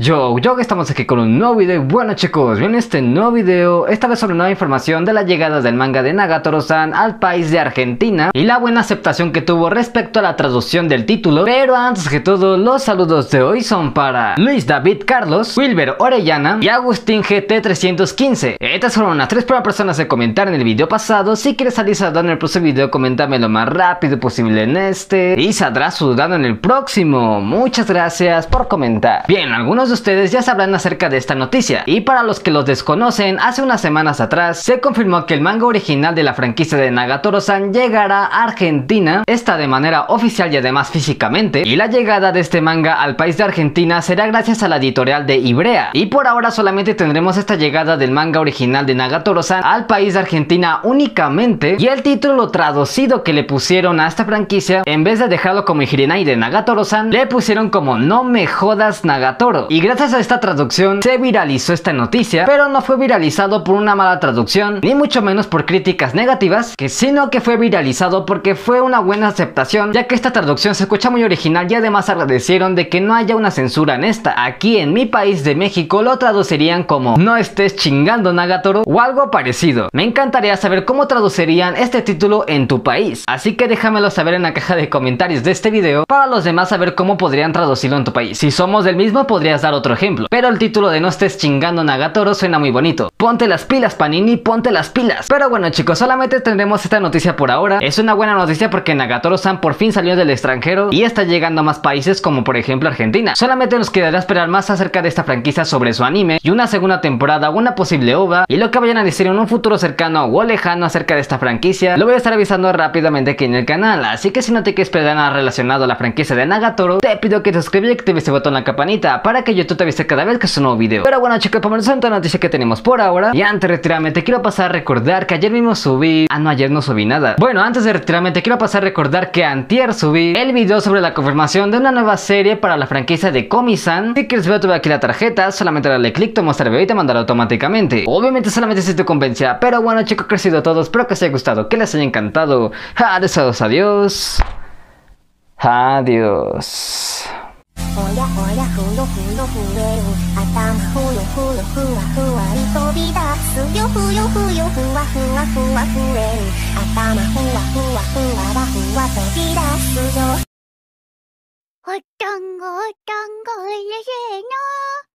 Yo, yo que estamos aquí con un nuevo video bueno chicos, bien este nuevo video, esta vez sobre nueva información de la llegada del manga de Nagatoro-san al país de Argentina y la buena aceptación que tuvo respecto a la traducción del título, pero antes que todo los saludos de hoy son para Luis David Carlos, Wilber Orellana y Agustín GT315. Estas fueron las tres primeras personas de comentar en el video pasado, si quieres salir saludando en el próximo video coméntame lo más rápido posible en este y saldrás saludando en el próximo. Muchas gracias por comentar. Bien, algunos ustedes ya sabrán acerca de esta noticia, y para los que los desconocen, hace unas semanas atrás se confirmó que el manga original de la franquicia de Nagatoro-san llegará a Argentina, esta de manera oficial y además físicamente, y la llegada de este manga al país de Argentina será gracias a la editorial de Ibrea, y por ahora solamente tendremos esta llegada del manga original de Nagatoro-san al país de Argentina únicamente, y el título traducido que le pusieron a esta franquicia, en vez de dejarlo como Hirinai de Nagatoro-san, le pusieron como No me jodas Nagatoro, gracias a esta traducción se viralizó esta noticia, pero no fue viralizado por una mala traducción, ni mucho menos por críticas negativas, sino que fue viralizado porque fue una buena aceptación, ya que esta traducción se escucha muy original y además agradecieron de que no haya una censura en esta. Aquí en mi país de México lo traducirían como no estés chingando Nagatoro o algo parecido. Me encantaría saber cómo traducirían este título en tu país, así que déjamelo saber en la caja de comentarios de este video para los demás saber cómo podrían traducirlo en tu país. Si somos del mismo podrías dar otro ejemplo. Pero el título de No estés chingando Nagatoro suena muy bonito. Ponte las pilas, Panini, ponte las pilas. Pero bueno chicos, solamente tendremos esta noticia por ahora. Es una buena noticia porque Nagatoro-san por fin salió del extranjero y está llegando a más países como por ejemplo Argentina. Solamente nos quedará esperar más acerca de esta franquicia sobre su anime y una segunda temporada, una posible ova y lo que vayan a decir en un futuro cercano o lejano acerca de esta franquicia, lo voy a estar avisando rápidamente aquí en el canal. Así que si no te quieres perder nada relacionado a la franquicia de Nagatoro, te pido que te suscribas y actives ese botón en la campanita para que YouTube te avise cada vez que es un nuevo video. Pero bueno chicos, por es la noticia que tenemos por ahora. Y antes de retirarme te quiero pasar a recordar que ayer mismo subí... Ah, no, ayer no subí nada. Bueno, antes de retirarme te quiero pasar a recordar que antier subí el video sobre la confirmación de una nueva serie para la franquicia de Komi-san. Si quieres ver, tuve aquí la tarjeta, solamente darle clic, te mostraré y te mandará automáticamente. Obviamente solamente si te convencía. Pero bueno chicos, que ha sido todo. Espero que os haya gustado, que les haya encantado. Adiós, adiós. Adiós. おやおやふよふよふえる頭ふよふよふわふわに飛び出すよふよふよふわふわふわふえる頭ふわふわふわらふわ飛び出すよおっとんごおっとんごれれの。